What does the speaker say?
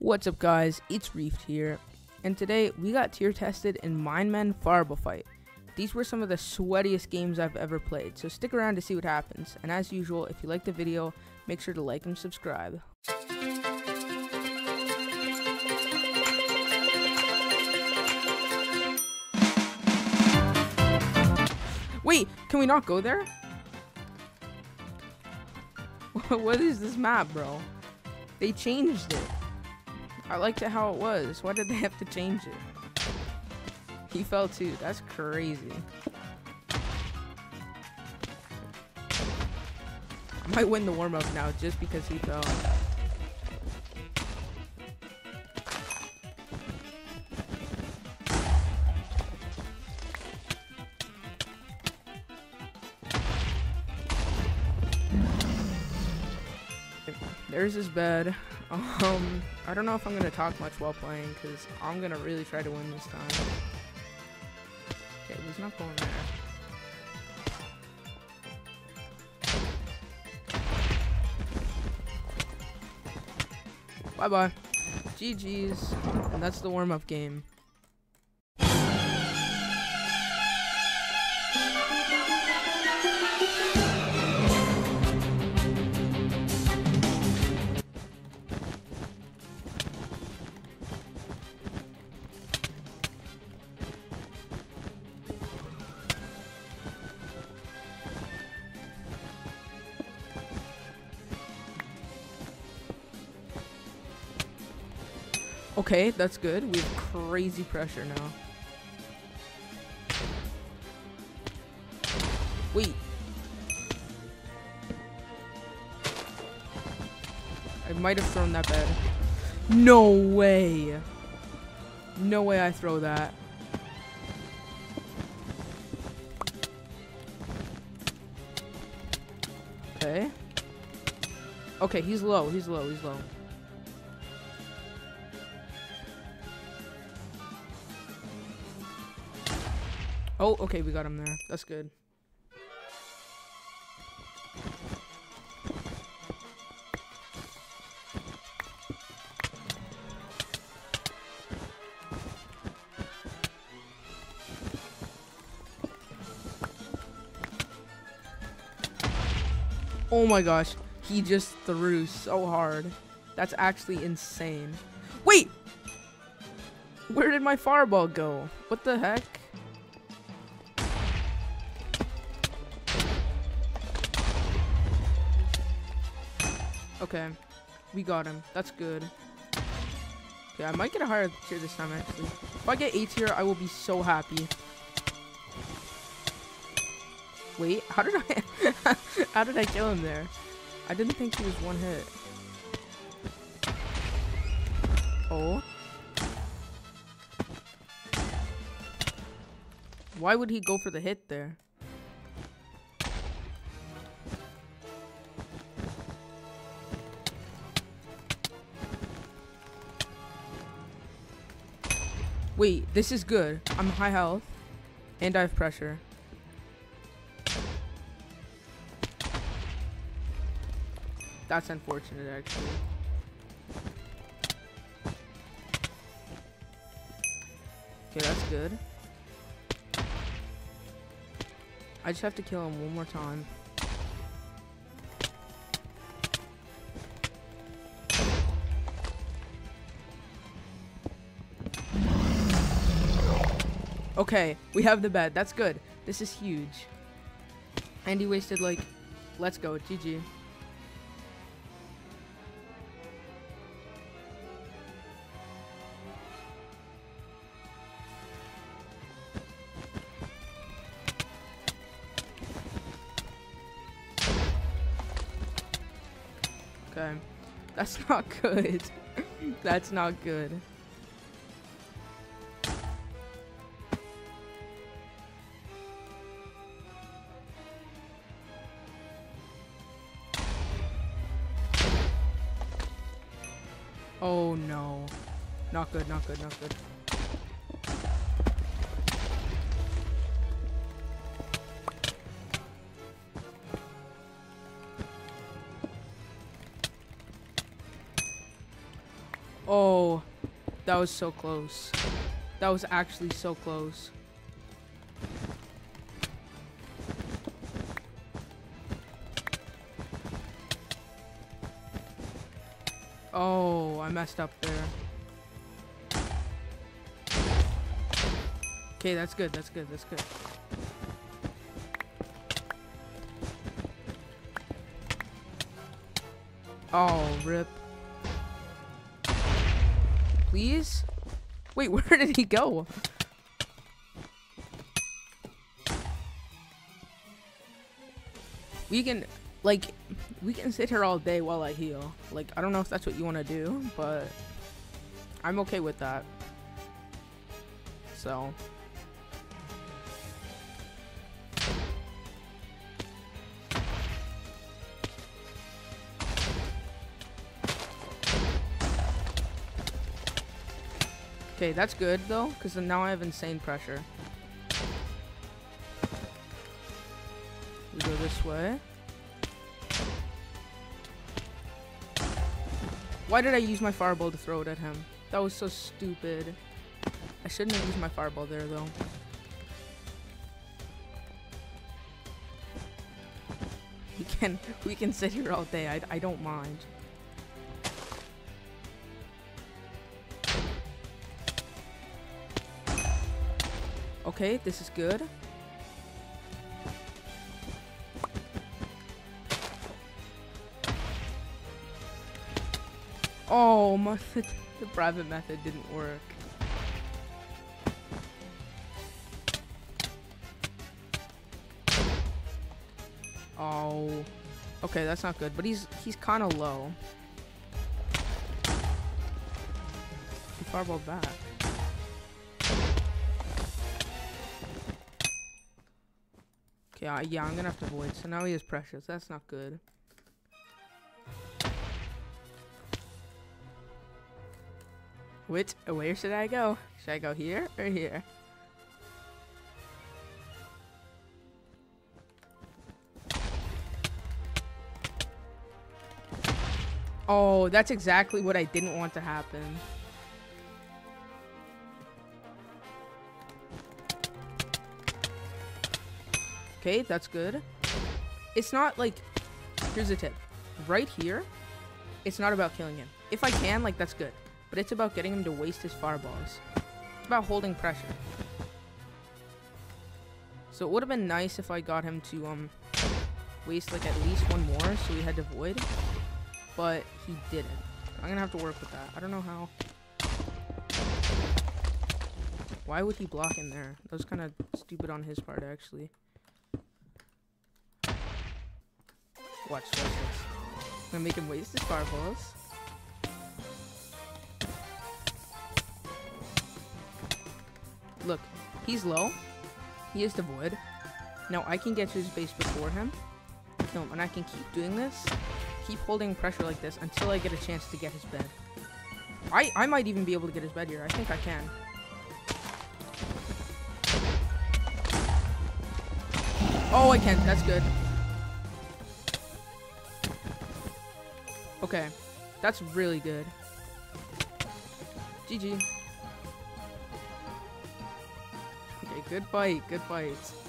What's up guys, it's Reefed here, and today we got tier tested in Minemen Fireball Fight. These were some of the sweatiest games I've ever played, so stick around to see what happens, and as usual, if you like the video, make sure to like and subscribe. Wait, can we not go there? what is this map, bro? They changed it. I liked it how it was. Why did they have to change it? He fell too. That's crazy. I might win the warm-up now just because he fell. There's his bed. Um, I don't know if I'm gonna talk much while playing because I'm gonna really try to win this time. Okay, he's not going there. Bye bye. GG's. And that's the warm up game. Okay, that's good. We have crazy pressure now. Wait. I might have thrown that bed. No way. No way I throw that. Okay. Okay, he's low. He's low. He's low. Oh, okay, we got him there. That's good. Oh my gosh, he just threw so hard. That's actually insane. Wait! Where did my fireball go? What the heck? Okay. We got him. That's good. Okay, I might get a higher tier this time, actually. If I get A tier, I will be so happy. Wait, how did I... how did I kill him there? I didn't think he was one hit. Oh. Why would he go for the hit there? Wait, this is good. I'm high health. And I have pressure. That's unfortunate, actually. Okay, that's good. I just have to kill him one more time. Okay, we have the bed. That's good. This is huge. And he wasted like, let's go, GG. Okay, that's not good. that's not good. Oh no. Not good, not good, not good. Oh, that was so close. That was actually so close. I messed up there. Okay, that's good, that's good, that's good. Oh, rip. Please? Wait, where did he go? We can, like, we can sit here all day while I heal. Like, I don't know if that's what you want to do, but I'm okay with that. So. Okay, that's good though, because now I have insane pressure. We go this way. Why did I use my fireball to throw it at him? That was so stupid. I shouldn't have used my fireball there though. We can we can sit here all day. I, I don't mind. Okay, this is good. Oh, my, the private method didn't work. Oh. Okay, that's not good, but he's he's kind of low. He fireballed back. Okay, uh, yeah, I'm gonna have to void. So now he has precious. That's not good. Which, where should I go? Should I go here or here? Oh, that's exactly what I didn't want to happen. Okay, that's good. It's not like... Here's a tip. Right here, it's not about killing him. If I can, like, that's good. But it's about getting him to waste his fireballs. It's about holding pressure. So it would have been nice if I got him to, um... Waste, like, at least one more, so he had to void. But he didn't. I'm gonna have to work with that. I don't know how. Why would he block in there? That was kind of stupid on his part, actually. Watch, watch this. I'm gonna make him waste his fireballs. Look, he's low. He is the void. Now I can get to his base before him. Kill him, and I can keep doing this. Keep holding pressure like this until I get a chance to get his bed. I, I might even be able to get his bed here. I think I can. Oh, I can. That's good. Okay. That's really good. GG. Good fight, good fight.